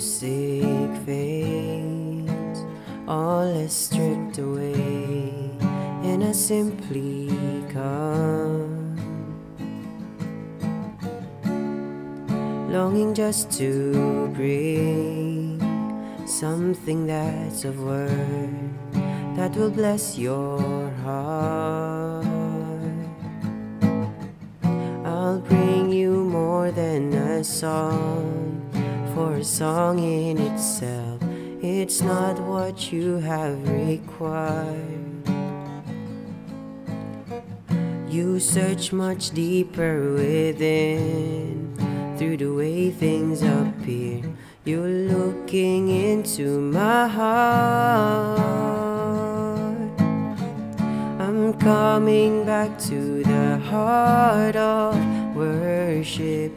music fades, all is stripped away, and I simply come. Longing just to bring something that's of worth that will bless your heart. I'll bring you more than a song a song in itself, it's not what you have required. You search much deeper within, through the way things appear. You're looking into my heart. I'm coming back to the heart of worship,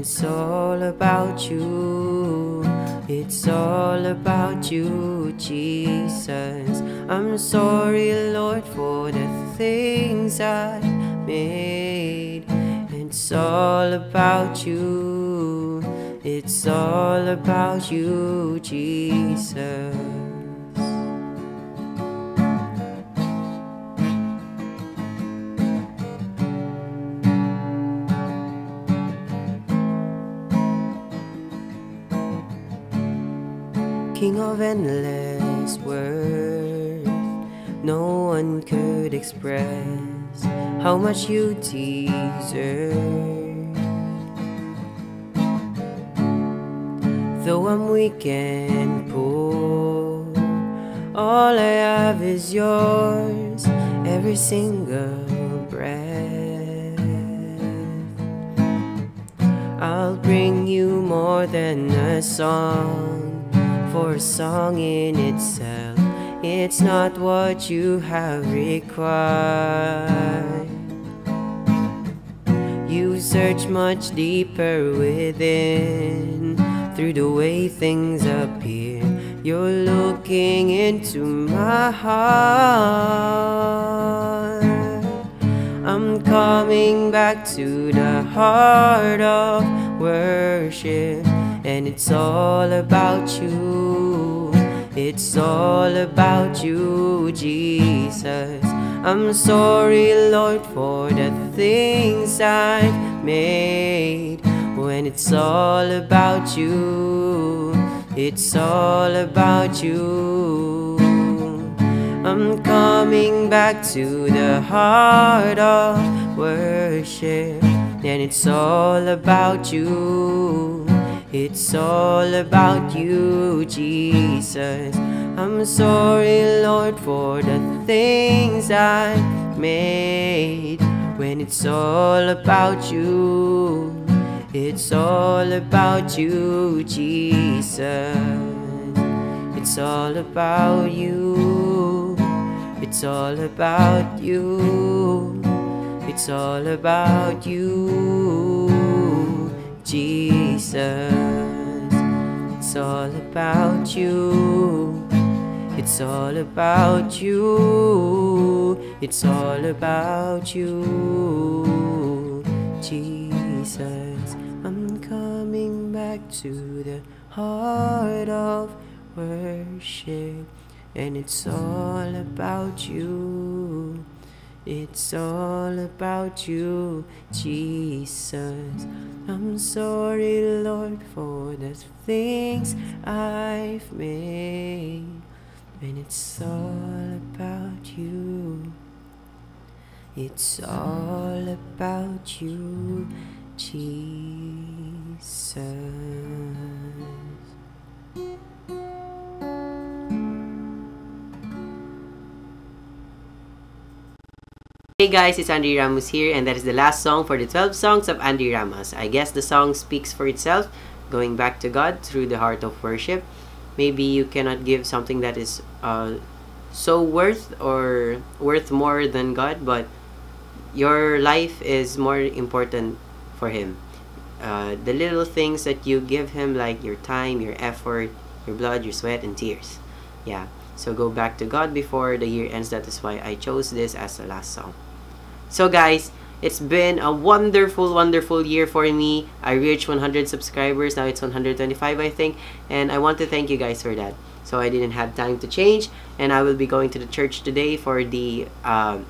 it's all about you. It's all about you, Jesus. I'm sorry, Lord, for the things I made. It's all about you. It's all about you, Jesus. King of endless worth, no one could express how much you deserve. Though I'm weak and poor, all I have is yours, every single breath. I'll bring you more than a song, for a song in itself, it's not what you have required. You search much deeper within, through the way things appear. You're looking into my heart. I'm coming back to the heart of worship, and it's all about you. It's all about you, Jesus. I'm sorry, Lord, for the things I've made. When it's all about you, it's all about you. I'm coming back to the heart of worship, and it's all about you. It's all about you, Jesus. I'm sorry, Lord, for the things I made. When it's all about you, it's all about you, Jesus. It's all about you. It's all about you. It's all about you, Jesus. It's all about you. It's all about you. It's all about you, Jesus. I'm coming back to the heart of worship, and it's all about you. It's all about you, Jesus. I'm sorry, Lord, for the things I've made. And it's all about you. It's all about you, Jesus. Hey guys, it's Andrei Ramos here, and that is the last song for the 12 songs of Andrei Ramos. I guess the song speaks for itself, going back to God through the heart of worship. Maybe you cannot give something that is uh, so worth or worth more than God, but your life is more important for Him. Uh, the little things that you give Him, like your time, your effort, your blood, your sweat, and tears. Yeah. So go back to God before the year ends. That is why I chose this as the last song. So guys, it's been a wonderful, wonderful year for me. I reached 100 subscribers. Now it's 125, I think. And I want to thank you guys for that. so I didn't have time to change and I will be going to the church today for the um,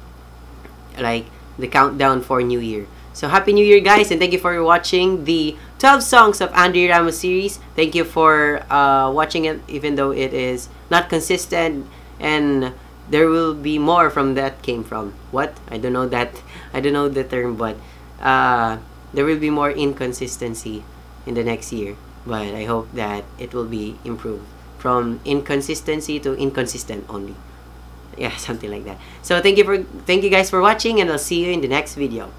like the countdown for New Year. So happy New Year guys and thank you for watching the 12 songs of Andrei Ramos series. Thank you for uh, watching it even though it is not consistent and there will be more from that came from. What? I don't know that I don't know the term but uh, there will be more inconsistency in the next year. But I hope that it will be improved from inconsistency to inconsistent only. Yeah, something like that. So thank you for thank you guys for watching and I'll see you in the next video.